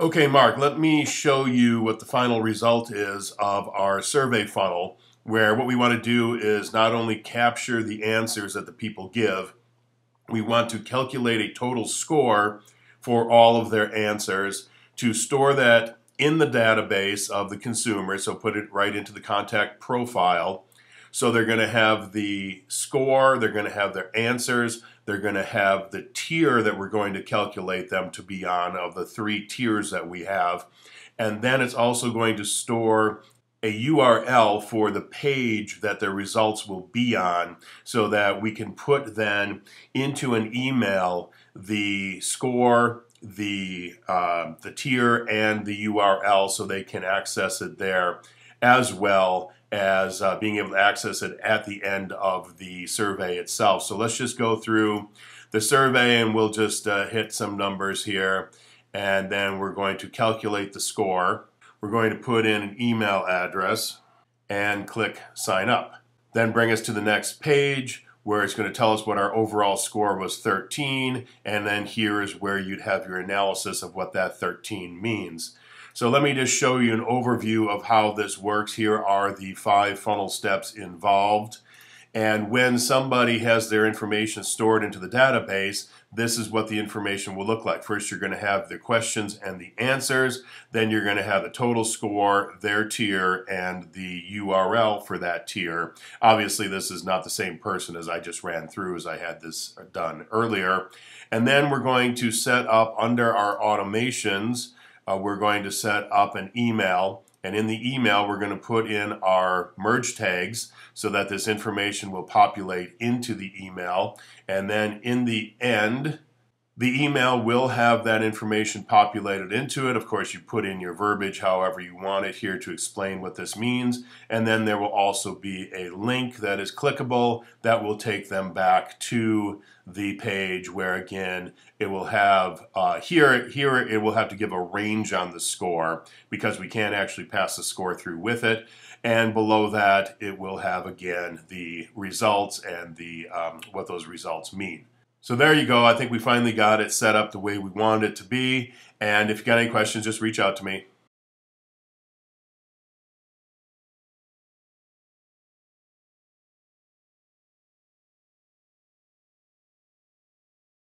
Okay, Mark, let me show you what the final result is of our survey funnel, where what we want to do is not only capture the answers that the people give, we want to calculate a total score for all of their answers to store that in the database of the consumer, so put it right into the contact profile. So they're going to have the score, they're going to have their answers, they're going to have the tier that we're going to calculate them to be on of the three tiers that we have. And then it's also going to store a URL for the page that their results will be on so that we can put then into an email the score, the, uh, the tier, and the URL so they can access it there as well as uh, being able to access it at the end of the survey itself. So let's just go through the survey and we'll just uh, hit some numbers here and then we're going to calculate the score. We're going to put in an email address and click sign up. Then bring us to the next page where it's going to tell us what our overall score was 13 and then here is where you'd have your analysis of what that 13 means. So let me just show you an overview of how this works. Here are the five funnel steps involved. And when somebody has their information stored into the database, this is what the information will look like. First, you're going to have the questions and the answers. Then you're going to have the total score, their tier, and the URL for that tier. Obviously, this is not the same person as I just ran through as I had this done earlier. And then we're going to set up under our automations uh, we're going to set up an email and in the email we're going to put in our merge tags so that this information will populate into the email. And then in the end the email will have that information populated into it. Of course, you put in your verbiage however you want it here to explain what this means. And then there will also be a link that is clickable that will take them back to the page where again it will have uh, here here it will have to give a range on the score because we can't actually pass the score through with it and below that it will have again the results and the um, what those results mean. So there you go. I think we finally got it set up the way we wanted it to be. And if you got any questions, just reach out to me.